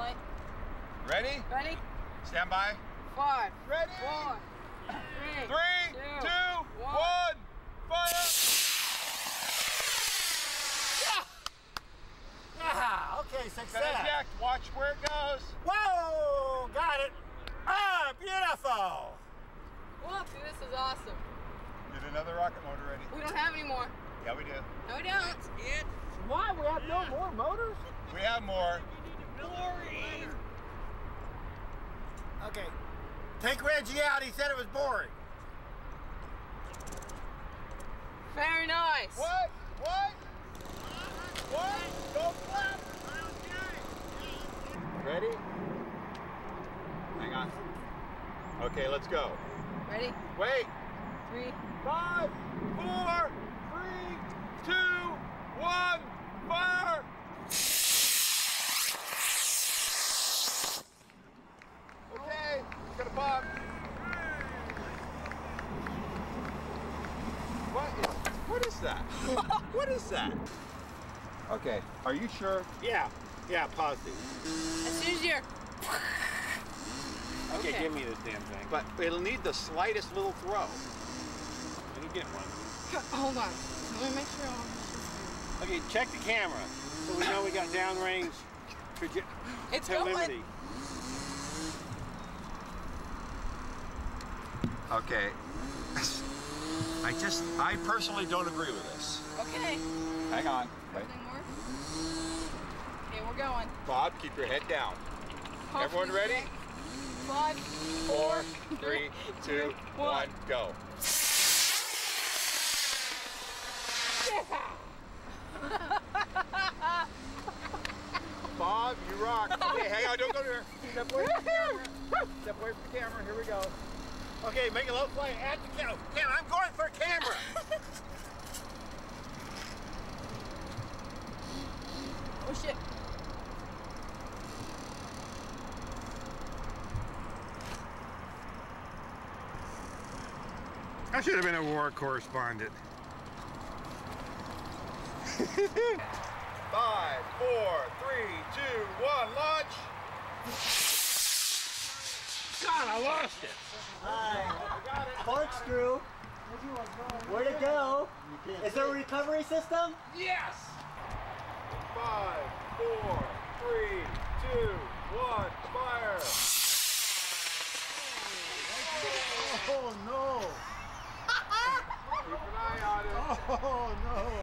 flight. Ready? Ready? Stand by. Five. Ready? Four. Three. Three, two, two, one. one. Fire! Ah, okay, Gonna success. eject. Watch where it goes. Whoa, got it. Ah, beautiful. Whoop, this is awesome. Get another rocket motor ready. We don't have any more. Yeah, we do. No, we don't. Why? We have no more motors? We have more. Okay. Take Reggie out. He said it was boring. Very nice. What? What? What? Go flap. Ready? Hang on. Okay, let's go. Ready? Wait. Three. Five, four, three, two, one, fire! Okay, it's. What is, what is that? what is that? Okay, are you sure? Yeah. Yeah, positive. As soon as you're. Okay, Okay. give me this damn thing. But it'll need the slightest little throw. Let me get one. Hold on. Let me make sure. all- Okay, check the camera. So we know we got downrange traje- It's telemetry. going. Okay. I just, I personally don't agree with this. Okay. Hang on. Wait. Okay, we're going. Bob, keep your head down. Everyone ready? Five. Four, three, two, one, go. Bob, you rock. Okay, hang on, don't go there. Step away from the camera. Step away from the camera. Here we go. Okay, make a low flight at the camera. Damn, I'm going for a camera. Oh shit. I should have been a war correspondent. Five, four, three, two, one, launch. God, I lost it. Corkscrew. Where'd it go? Is there a recovery system? Yes. Five, four, three, two, one, fire. Oh no! Keep an eye on it. Oh no!